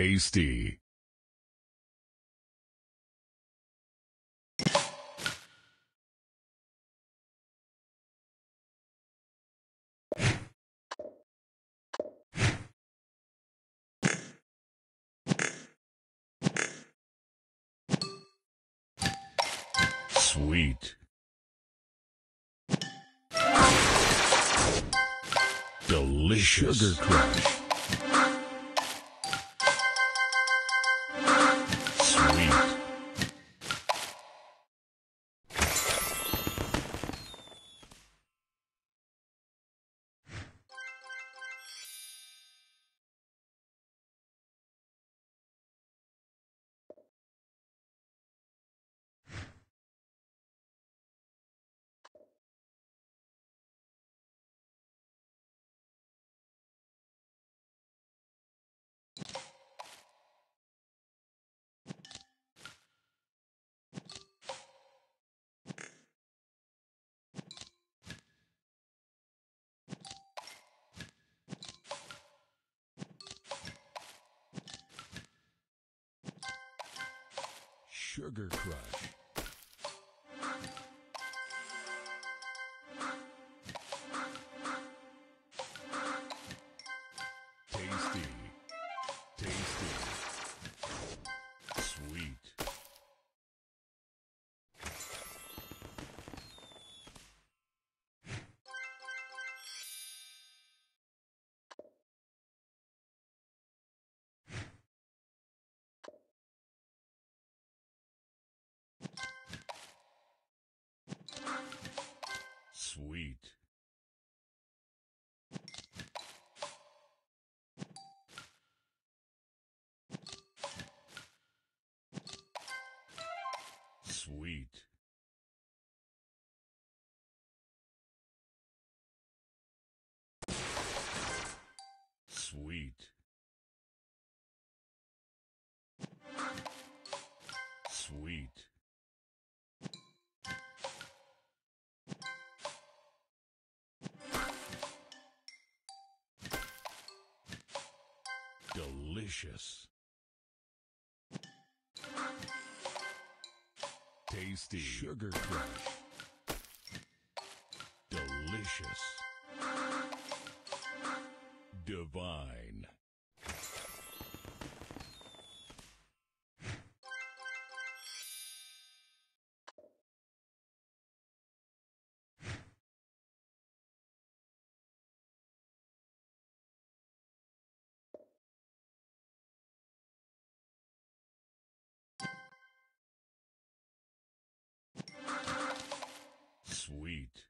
Tasty. Sweet. Delicious. Sugar Crush. Sugar Crush. Sweet. Sweet. Delicious. Tasty. Sugar Crush. Delicious. Divine. Sweet.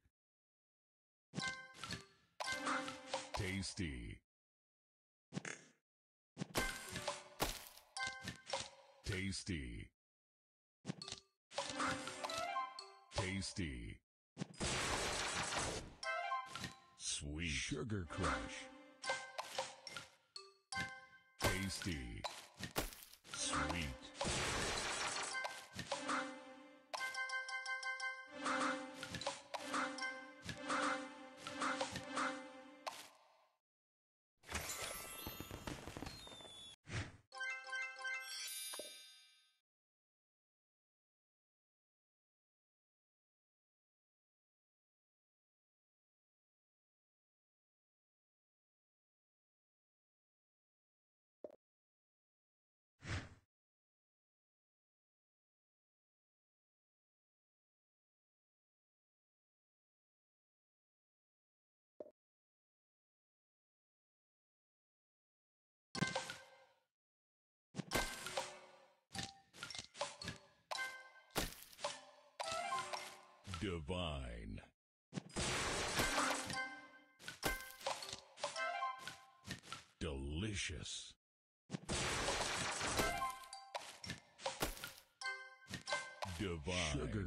Tasty. Tasty. Tasty. Sweet. Sugar Crush. Tasty. Sweet. Divine. Delicious. Divine. Sugar.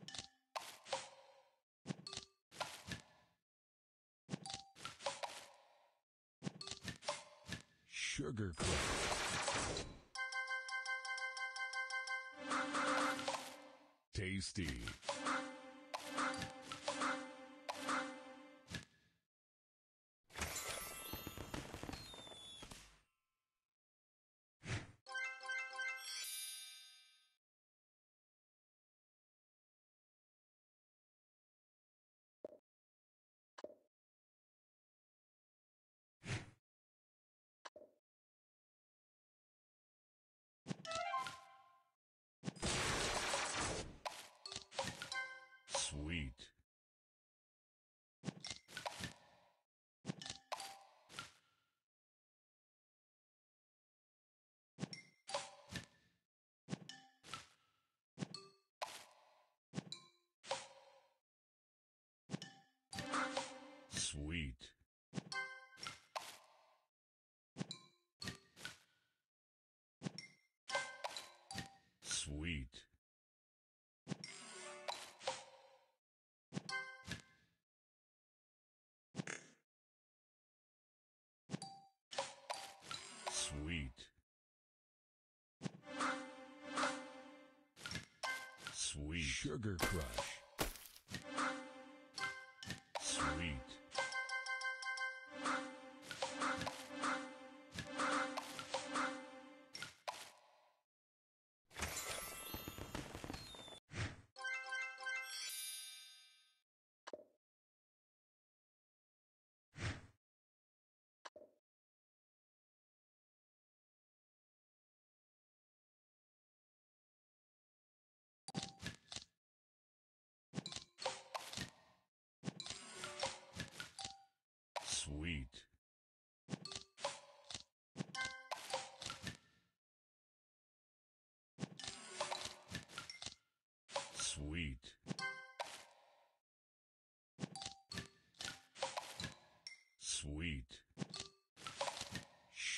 Sugar Crush.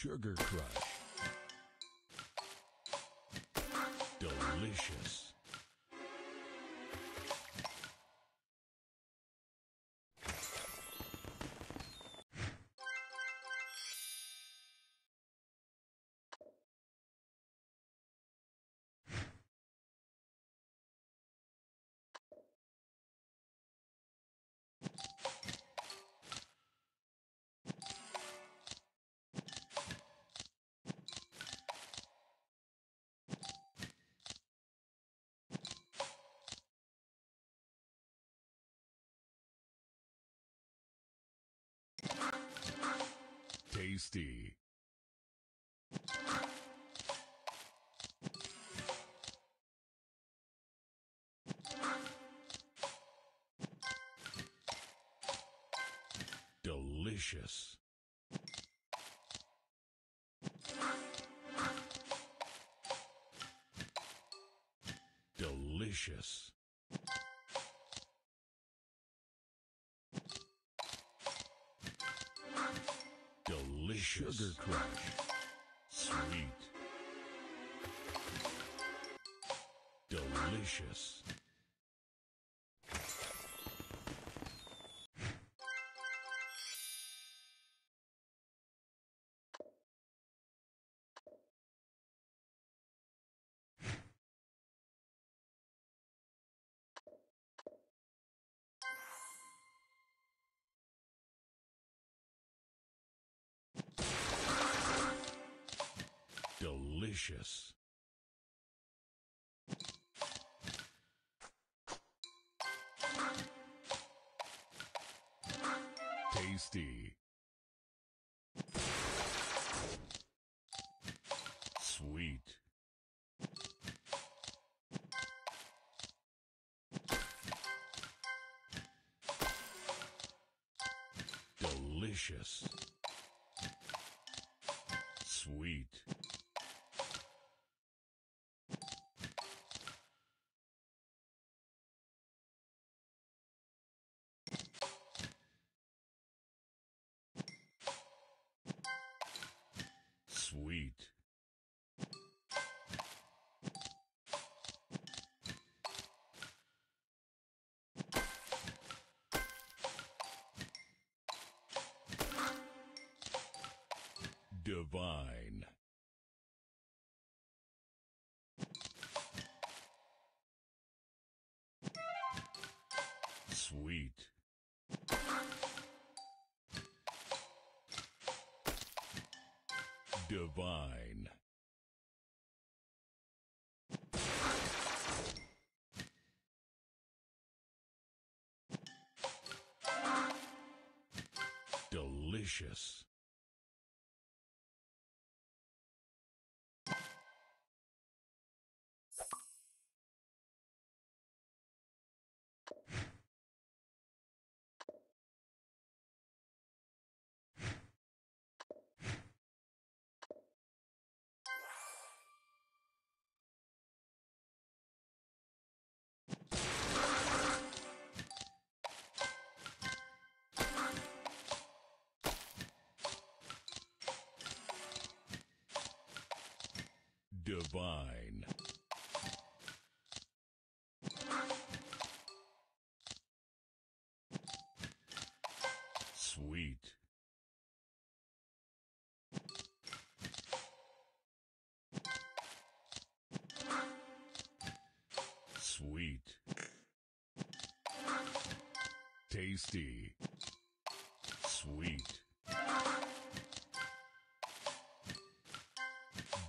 Sugar Crush. Tasty. Delicious. Delicious. Sugar Crush. Sweet. Delicious. Delicious. Tasty. Sweet. Delicious. Sweet. Sweet. Divine. Divine. Delicious. Divine. Sweet. Sweet. Tasty. Sweet.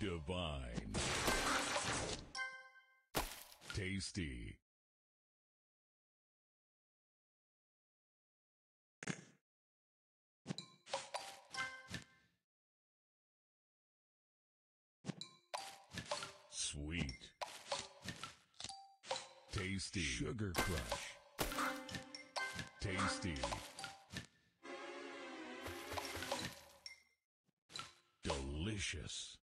Divine. Tasty. Sweet. Tasty. Sugar Crush. Tasty. Delicious.